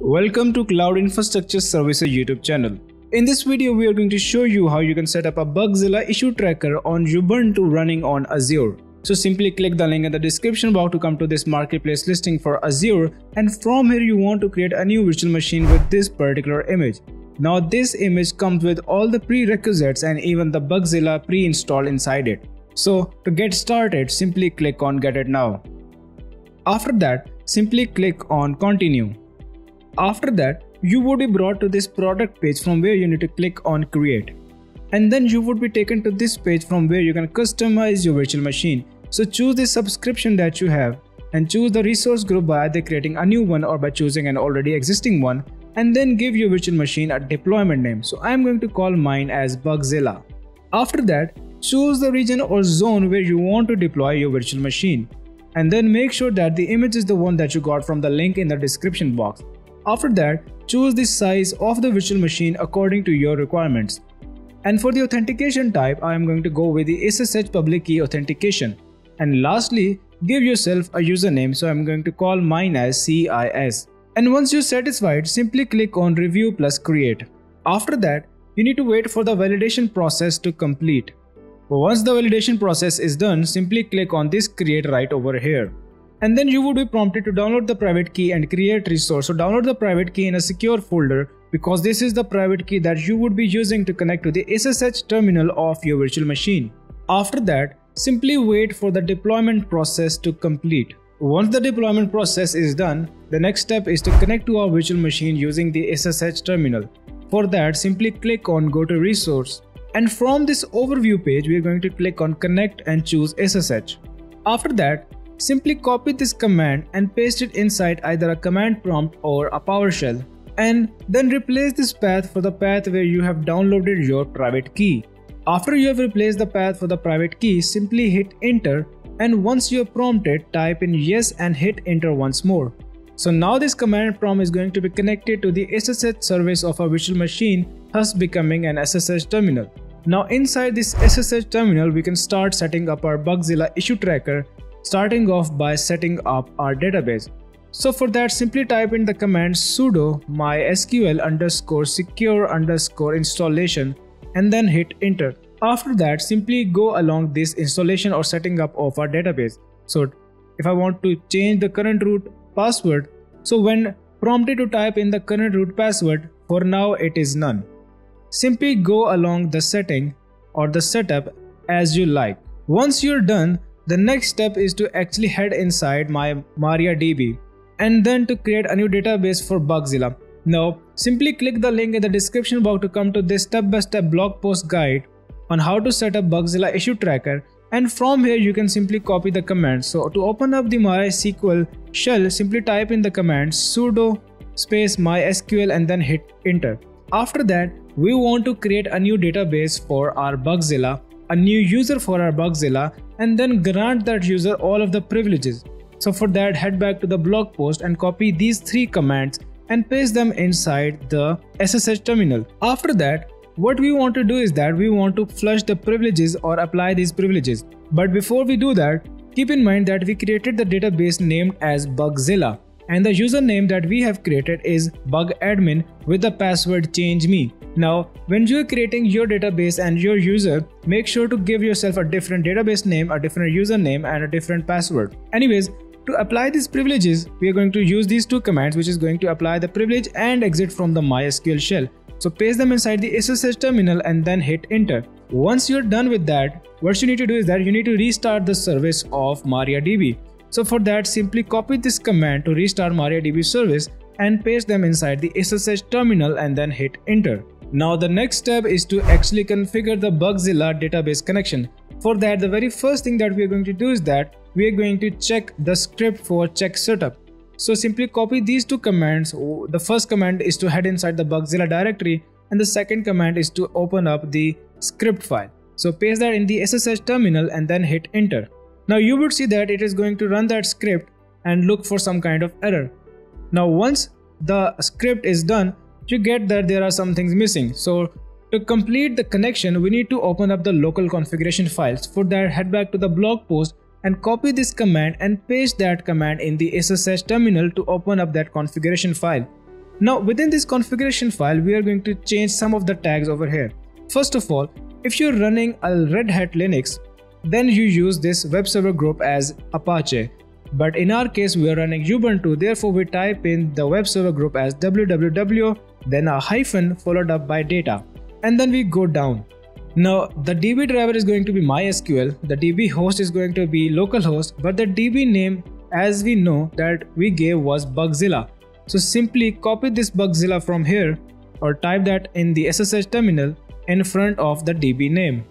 Welcome to Cloud Infrastructure Services YouTube channel. In this video, we are going to show you how you can set up a Bugzilla issue tracker on Ubuntu running on Azure. So simply click the link in the description box to come to this marketplace listing for Azure and from here you want to create a new virtual machine with this particular image. Now this image comes with all the prerequisites and even the Bugzilla pre-installed inside it. So to get started simply click on get it now. After that simply click on continue. After that you would be brought to this product page from where you need to click on create and then you would be taken to this page from where you can customize your virtual machine so choose the subscription that you have and choose the resource group by either creating a new one or by choosing an already existing one and then give your virtual machine a deployment name. So I'm going to call mine as Bugzilla. After that, choose the region or zone where you want to deploy your virtual machine. And then make sure that the image is the one that you got from the link in the description box. After that, choose the size of the virtual machine according to your requirements. And for the authentication type, I am going to go with the SSH public key authentication. And lastly, give yourself a username so I'm going to call mine as CIS. And once you're satisfied, simply click on review plus create. After that, you need to wait for the validation process to complete. Once the validation process is done, simply click on this create right over here. And then you would be prompted to download the private key and create resource. So download the private key in a secure folder because this is the private key that you would be using to connect to the SSH terminal of your virtual machine. After that, Simply wait for the deployment process to complete. Once the deployment process is done, the next step is to connect to our virtual machine using the SSH terminal. For that, simply click on go to resource. And from this overview page, we are going to click on connect and choose SSH. After that, simply copy this command and paste it inside either a command prompt or a PowerShell. And then replace this path for the path where you have downloaded your private key. After you have replaced the path for the private key, simply hit enter and once you are prompted, type in yes and hit enter once more. So now this command prompt is going to be connected to the SSH service of a virtual machine, thus becoming an SSH terminal. Now inside this SSH terminal, we can start setting up our Bugzilla issue tracker, starting off by setting up our database. So for that, simply type in the command sudo mysql underscore secure underscore installation and then hit enter. After that, simply go along this installation or setting up of our database. So if I want to change the current root password, so when prompted to type in the current root password, for now it is none. Simply go along the setting or the setup as you like. Once you're done, the next step is to actually head inside my MariaDB and then to create a new database for Bugzilla. Now, simply click the link in the description box to come to this step-by-step -step blog post guide on how to set up Bugzilla issue tracker and from here you can simply copy the command. So to open up the MySQL shell, simply type in the command sudo space mysql and then hit enter. After that, we want to create a new database for our Bugzilla, a new user for our Bugzilla and then grant that user all of the privileges. So for that, head back to the blog post and copy these three commands and paste them inside the SSH terminal. After that, what we want to do is that we want to flush the privileges or apply these privileges. But before we do that, keep in mind that we created the database named as Bugzilla and the username that we have created is bugadmin with the password change me. Now, when you're creating your database and your user, make sure to give yourself a different database name, a different username and a different password. Anyways, to apply these privileges, we are going to use these two commands which is going to apply the privilege and exit from the MySQL shell. So paste them inside the SSH terminal and then hit enter. Once you're done with that, what you need to do is that you need to restart the service of MariaDB. So for that, simply copy this command to restart MariaDB service and paste them inside the SSH terminal and then hit enter. Now the next step is to actually configure the Bugzilla database connection. For that, the very first thing that we are going to do is that we are going to check the script for check setup. So simply copy these two commands. The first command is to head inside the Bugzilla directory and the second command is to open up the script file. So paste that in the SSH terminal and then hit enter. Now you would see that it is going to run that script and look for some kind of error. Now once the script is done, you get that there are some things missing. So To complete the connection, we need to open up the local configuration files. For that, head back to the blog post and copy this command and paste that command in the SSH terminal to open up that configuration file. Now within this configuration file, we are going to change some of the tags over here. First of all, if you're running a Red Hat Linux, then you use this web server group as Apache. But in our case, we are running Ubuntu, therefore we type in the web server group as www, then a hyphen followed up by data. And then we go down. Now the DB driver is going to be MySQL, the DB host is going to be localhost, but the DB name as we know that we gave was Bugzilla. So simply copy this Bugzilla from here or type that in the SSH terminal in front of the DB name.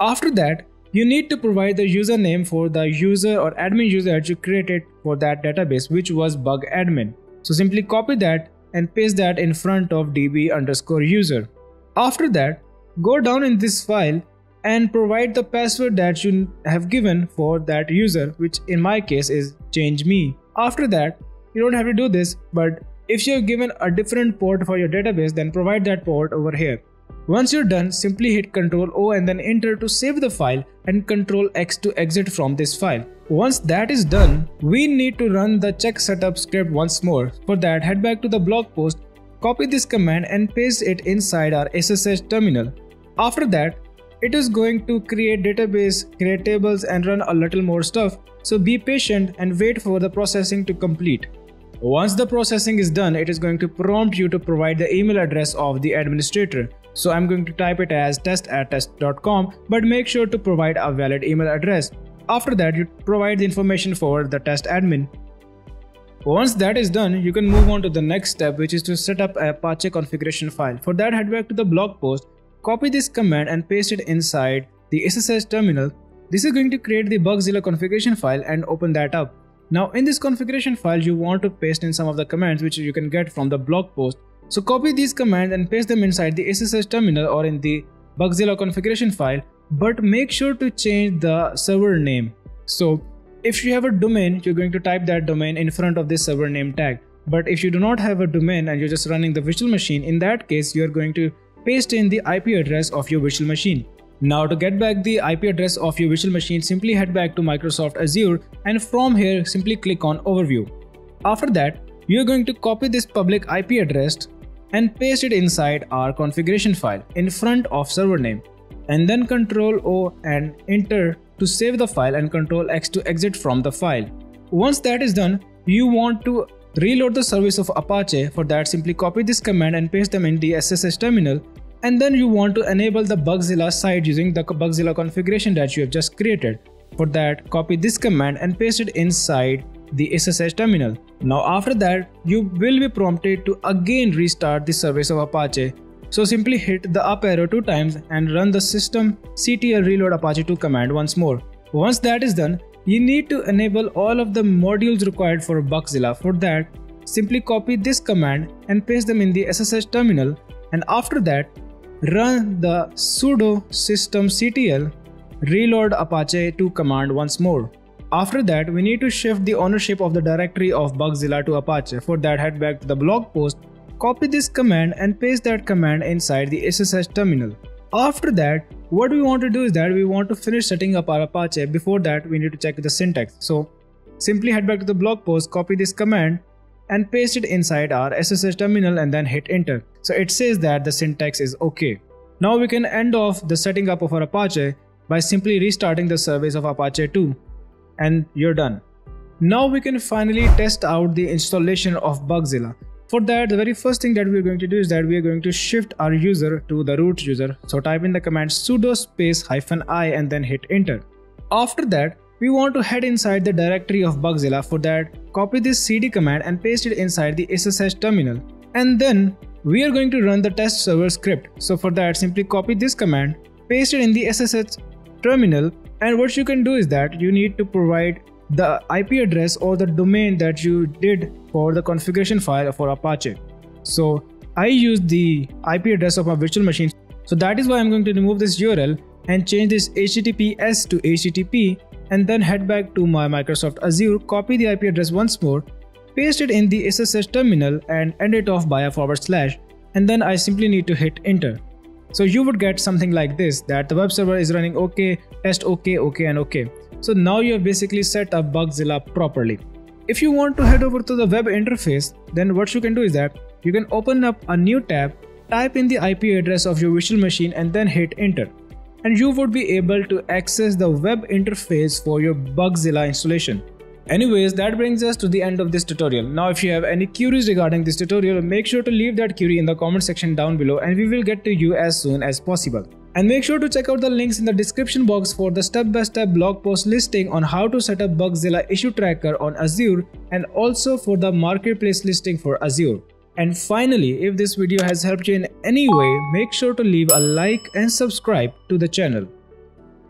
After that, you need to provide the username for the user or admin user that you created for that database which was bug admin. So simply copy that and paste that in front of db underscore user. After that, go down in this file and provide the password that you have given for that user which in my case is change me. After that, you don't have to do this but if you have given a different port for your database then provide that port over here. Once you're done, simply hit Ctrl O and then enter to save the file and Ctrl X to exit from this file. Once that is done, we need to run the check setup script once more. For that, head back to the blog post, copy this command and paste it inside our SSH terminal. After that, it is going to create database, create tables and run a little more stuff. So be patient and wait for the processing to complete. Once the processing is done, it is going to prompt you to provide the email address of the administrator. So I'm going to type it as test at test.com, but make sure to provide a valid email address. After that, you provide the information for the test admin. Once that is done, you can move on to the next step, which is to set up a Apache configuration file. For that, head back to the blog post, copy this command and paste it inside the SSH terminal. This is going to create the Bugzilla configuration file and open that up. Now in this configuration file, you want to paste in some of the commands which you can get from the blog post. So copy these commands and paste them inside the SSH terminal or in the Bugzilla configuration file, but make sure to change the server name. So if you have a domain, you're going to type that domain in front of this server name tag. But if you do not have a domain and you're just running the virtual machine, in that case, you're going to paste in the IP address of your virtual machine. Now to get back the IP address of your virtual machine, simply head back to Microsoft Azure and from here simply click on Overview. After that, you're going to copy this public IP address and paste it inside our configuration file in front of server name and then Ctrl O and enter to save the file and Ctrl X to exit from the file. Once that is done, you want to reload the service of Apache. For that, simply copy this command and paste them in the SSH terminal. And then you want to enable the Bugzilla site using the Bugzilla configuration that you have just created. For that, copy this command and paste it inside the SSH terminal. Now after that, you will be prompted to again restart the service of Apache. So simply hit the up arrow two times and run the system ctl reload apache 2 command once more. Once that is done, you need to enable all of the modules required for Bugzilla. For that, simply copy this command and paste them in the SSH terminal and after that, run the sudo systemctl reload apache 2 command once more. After that, we need to shift the ownership of the directory of Bugzilla to Apache. For that, head back to the blog post, copy this command and paste that command inside the SSH terminal. After that, what we want to do is that we want to finish setting up our Apache. Before that, we need to check the syntax. So simply head back to the blog post, copy this command and paste it inside our SSH terminal and then hit enter. So it says that the syntax is okay. Now we can end off the setting up of our Apache by simply restarting the service of Apache 2 and you're done. Now we can finally test out the installation of Bugzilla. For that, the very first thing that we're going to do is that we are going to shift our user to the root user. So type in the command sudo space hyphen i and then hit enter. After that, we want to head inside the directory of Bugzilla. For that, copy this cd command and paste it inside the SSH terminal. And then we are going to run the test server script. So for that, simply copy this command, paste it in the SSH terminal and what you can do is that you need to provide the IP address or the domain that you did for the configuration file for Apache. So I use the IP address of my virtual machine. So that is why I'm going to remove this URL and change this HTTPS to HTTP and then head back to my Microsoft Azure, copy the IP address once more, paste it in the SSH terminal and end it off by a forward slash and then I simply need to hit enter. So you would get something like this that the web server is running okay, test okay, okay and okay. So now you have basically set up Bugzilla properly. If you want to head over to the web interface, then what you can do is that you can open up a new tab, type in the IP address of your virtual machine and then hit enter. And you would be able to access the web interface for your Bugzilla installation. Anyways, that brings us to the end of this tutorial. Now if you have any queries regarding this tutorial, make sure to leave that query in the comment section down below and we will get to you as soon as possible. And make sure to check out the links in the description box for the step-by-step -step blog post listing on how to set up Bugzilla issue tracker on Azure and also for the marketplace listing for Azure. And finally, if this video has helped you in any way, make sure to leave a like and subscribe to the channel.